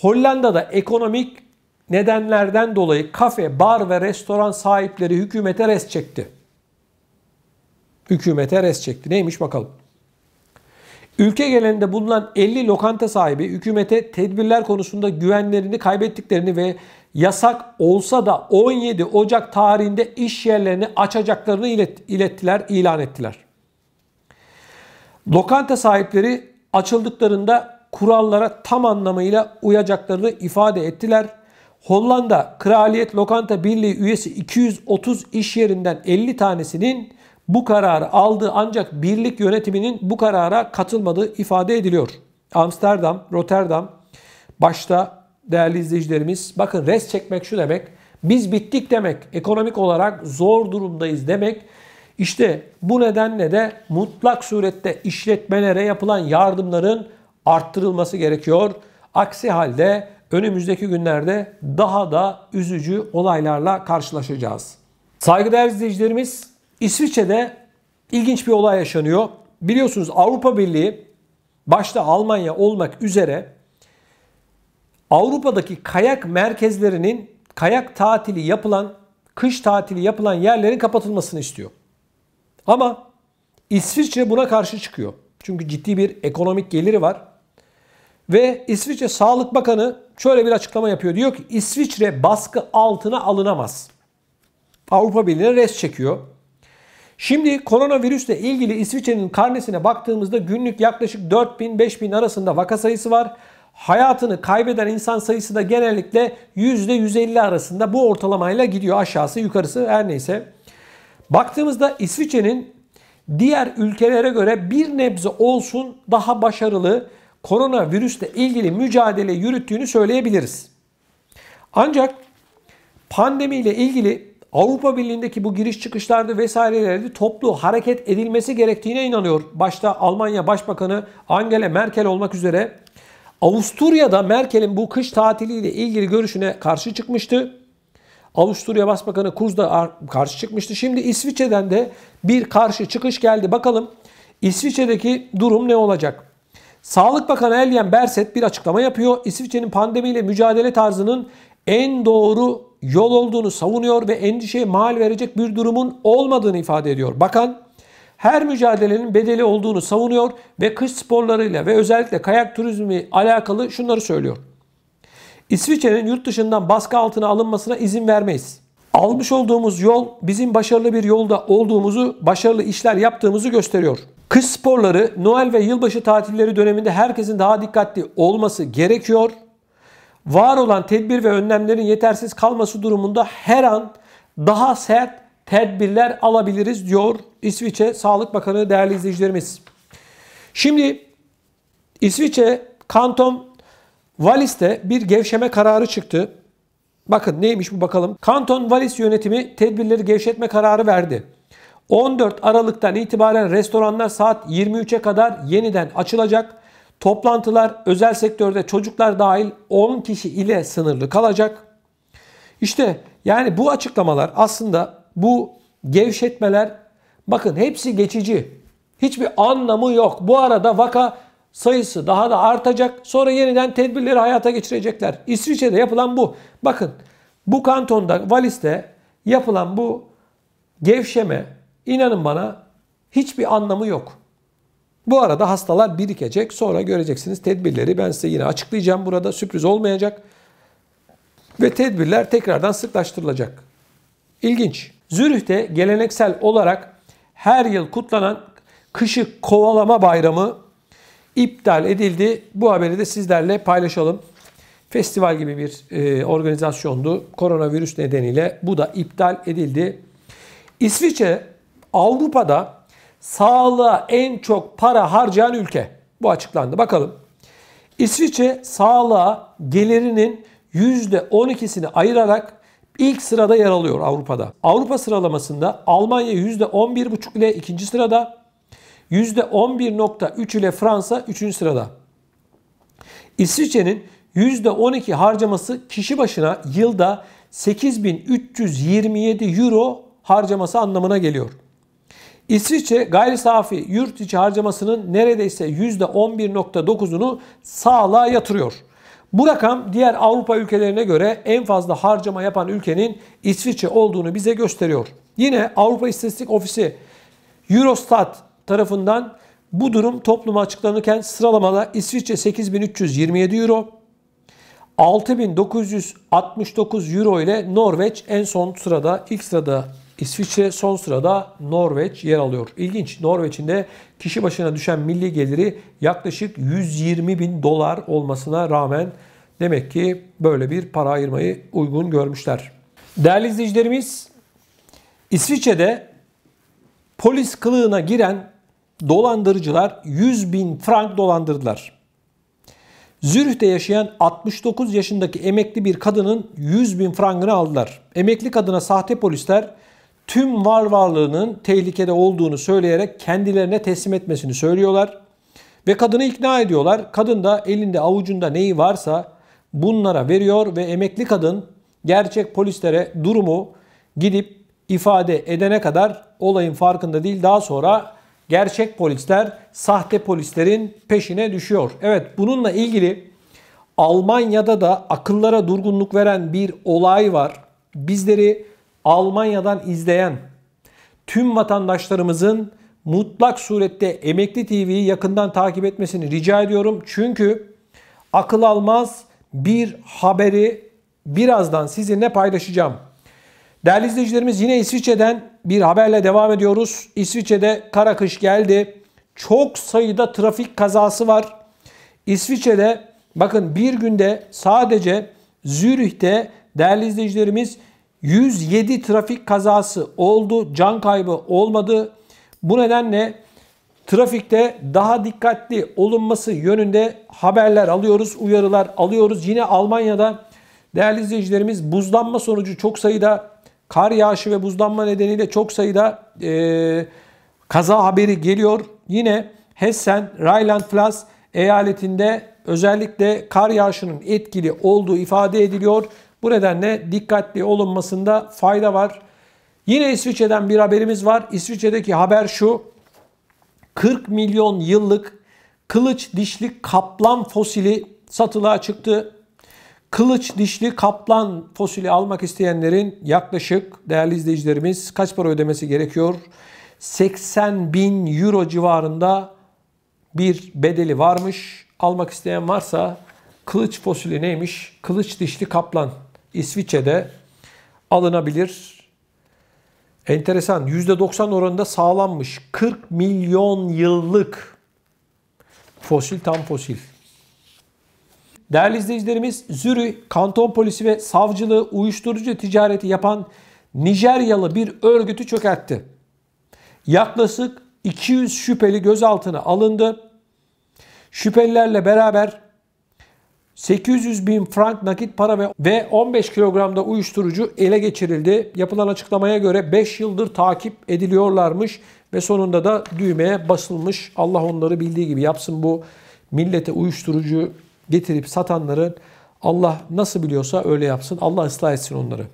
Hollanda'da ekonomik nedenlerden dolayı kafe, bar ve restoran sahipleri hükümete res çekti. Hükümete res çekti. Neymiş bakalım. Ülke genelinde bulunan 50 lokanta sahibi hükümete tedbirler konusunda güvenlerini kaybettiklerini ve yasak olsa da 17 Ocak tarihinde iş yerlerini açacaklarını ilettiler, ilan ettiler. Lokanta sahipleri açıldıklarında kurallara tam anlamıyla uyacaklarını ifade ettiler. Hollanda Kraliyet Lokanta Birliği üyesi 230 iş yerinden 50 tanesinin bu kararı aldığı ancak birlik yönetiminin bu karara katılmadığı ifade ediliyor. Amsterdam, Rotterdam başta değerli izleyicilerimiz bakın res çekmek şu demek. Biz bittik demek. Ekonomik olarak zor durumdayız demek. İşte bu nedenle de mutlak surette işletmelere yapılan yardımların arttırılması gerekiyor. Aksi halde önümüzdeki günlerde daha da üzücü olaylarla karşılaşacağız. Saygıdeğer izleyicilerimiz İsviçre'de ilginç bir olay yaşanıyor. Biliyorsunuz Avrupa Birliği başta Almanya olmak üzere Avrupa'daki kayak merkezlerinin kayak tatili yapılan, kış tatili yapılan yerlerin kapatılmasını istiyor. Ama İsviçre buna karşı çıkıyor. Çünkü ciddi bir ekonomik geliri var. Ve İsviçre Sağlık Bakanı şöyle bir açıklama yapıyor. Diyor ki İsviçre baskı altına alınamaz. Avrupa Birliği'ne res çekiyor. Şimdi koronavirüsle ilgili İsviçre'nin karnesine baktığımızda günlük yaklaşık 4000-5000 arasında vaka sayısı var. Hayatını kaybeden insan sayısı da genellikle %150 arasında bu ortalamayla gidiyor aşağısı yukarısı her neyse. Baktığımızda İsviçre'nin diğer ülkelere göre bir nebze olsun daha başarılı koronavirüsle ilgili mücadele yürüttüğünü söyleyebiliriz. Ancak pandemiyle ilgili Avrupa Birliği'ndeki bu giriş çıkışlarda vesairelerde toplu hareket edilmesi gerektiğine inanıyor. Başta Almanya Başbakanı Angela Merkel olmak üzere Avusturya'da Merkel'in bu kış tatiliyle ilgili görüşüne karşı çıkmıştı. Avusturya Başbakanı Kurz da karşı çıkmıştı. Şimdi İsviçre'den de bir karşı çıkış geldi. Bakalım İsviçre'deki durum ne olacak? Sağlık Bakanı Elyen Berset bir açıklama yapıyor. İsviçre'nin pandemiyle mücadele tarzının en doğru yol olduğunu savunuyor ve endişeye mal verecek bir durumun olmadığını ifade ediyor. Bakan her mücadelenin bedeli olduğunu savunuyor ve kış sporlarıyla ve özellikle kayak turizmi alakalı şunları söylüyor. İsviçre'nin yurt dışından baskı altına alınmasına izin vermeyiz. Almış olduğumuz yol bizim başarılı bir yolda olduğumuzu, başarılı işler yaptığımızı gösteriyor. Kış sporları Noel ve yılbaşı tatilleri döneminde herkesin daha dikkatli olması gerekiyor. Var olan tedbir ve önlemlerin yetersiz kalması durumunda her an daha sert tedbirler alabiliriz diyor İsviçre Sağlık Bakanı değerli izleyicilerimiz. Şimdi İsviçre Kanton Wallis'te bir gevşeme kararı çıktı. Bakın neymiş bu bakalım. Kanton Wallis yönetimi tedbirleri gevşetme kararı verdi. 14 Aralık'tan itibaren restoranlar saat 23'e kadar yeniden açılacak. Toplantılar özel sektörde çocuklar dahil 10 kişi ile sınırlı kalacak. İşte yani bu açıklamalar aslında bu gevşetmeler bakın hepsi geçici. Hiçbir anlamı yok. Bu arada vaka sayısı daha da artacak. Sonra yeniden tedbirleri hayata geçirecekler. İsviçre'de yapılan bu. Bakın bu kantonda, Valis'te yapılan bu gevşeme inanın bana hiçbir anlamı yok. Bu arada hastalar birikecek. Sonra göreceksiniz tedbirleri ben size yine açıklayacağım burada. Sürpriz olmayacak. Ve tedbirler tekrardan sıklaştırılacak. İlginç. Zürih'te geleneksel olarak her yıl kutlanan kışı kovalama bayramı iptal edildi. Bu haberi de sizlerle paylaşalım. Festival gibi bir e, organizasyondu. Koronavirüs nedeniyle bu da iptal edildi. İsviçre Avrupa'da sağlığa en çok para harcayan ülke. Bu açıklandı. Bakalım. İsviçre sağlığa gelirinin %12'sini ayırarak ilk sırada yer alıyor Avrupa'da. Avrupa sıralamasında Almanya %11,5 ile ikinci sırada, %11,3 ile Fransa üçüncü sırada. İsviçre'nin %12 harcaması kişi başına yılda 8327 euro harcaması anlamına geliyor. İsviçre gayri safi yurt içi harcamasının neredeyse %11.9'unu sağlığa yatırıyor. Bu rakam diğer Avrupa ülkelerine göre en fazla harcama yapan ülkenin İsviçre olduğunu bize gösteriyor. Yine Avrupa İstatistik Ofisi Eurostat tarafından bu durum topluma açıklanırken sıralamada İsviçre 8327 euro, 6969 euro ile Norveç en son sırada, ilk sırada İsviçre, son sırada Norveç yer alıyor. İlginç, Norveç'in de kişi başına düşen milli geliri yaklaşık 120 bin dolar olmasına rağmen demek ki böyle bir para ayırmayı uygun görmüşler. Değerli izleyicilerimiz, İsviçre'de polis kılığına giren dolandırıcılar 100 bin frank dolandırdılar. Zürih'te yaşayan 69 yaşındaki emekli bir kadının 100 bin frangını aldılar. Emekli kadına sahte polisler tüm var varlığının tehlikede olduğunu söyleyerek kendilerine teslim etmesini söylüyorlar. Ve kadını ikna ediyorlar. Kadın da elinde avucunda neyi varsa bunlara veriyor ve emekli kadın gerçek polislere durumu gidip ifade edene kadar olayın farkında değil. Daha sonra gerçek polisler sahte polislerin peşine düşüyor. Evet bununla ilgili Almanya'da da akıllara durgunluk veren bir olay var. Bizleri Almanya'dan izleyen tüm vatandaşlarımızın mutlak surette Emekli TV'yi yakından takip etmesini rica ediyorum. Çünkü akıl almaz bir haberi birazdan sizinle paylaşacağım. Değerli izleyicilerimiz yine İsviçre'den bir haberle devam ediyoruz. İsviçre'de kara kış geldi. Çok sayıda trafik kazası var. İsviçre'de bakın bir günde sadece Zürih'te değerli izleyicilerimiz 107 trafik kazası oldu. Can kaybı olmadı. Bu nedenle trafikte daha dikkatli olunması yönünde haberler alıyoruz, uyarılar alıyoruz. Yine Almanya'da değerli izleyicilerimiz buzlanma sonucu çok sayıda kar yağışı ve buzlanma nedeniyle çok sayıda e, kaza haberi geliyor. Yine Hessen, Rheinland-Pfalz eyaletinde özellikle kar yağışının etkili olduğu ifade ediliyor. Bu nedenle dikkatli olunmasında fayda var. Yine İsviçre'den bir haberimiz var. İsviçre'deki haber şu. 40 milyon yıllık kılıç dişli kaplan fosili satılığa çıktı. Kılıç dişli kaplan fosili almak isteyenlerin yaklaşık değerli izleyicilerimiz kaç para ödemesi gerekiyor? 80 bin euro civarında bir bedeli varmış. Almak isteyen varsa kılıç fosili neymiş? Kılıç dişli kaplan İsviçre'de alınabilir. Enteresan %90 oranında sağlanmış 40 milyon yıllık fosil tam fosil. Değerli izleyicilerimiz Zürih kanton polisi ve savcılığı uyuşturucu ticareti yapan Nijeryalı bir örgütü çökertti. Yaklaşık 200 şüpheli gözaltına alındı. Şüphelilerle beraber 800 bin frank nakit para ve 15 kilogramda uyuşturucu ele geçirildi. Yapılan açıklamaya göre 5 yıldır takip ediliyorlarmış ve sonunda da düğmeye basılmış. Allah onları bildiği gibi yapsın bu millete uyuşturucu getirip satanların Allah nasıl biliyorsa öyle yapsın. Allah ıslah etsin onları.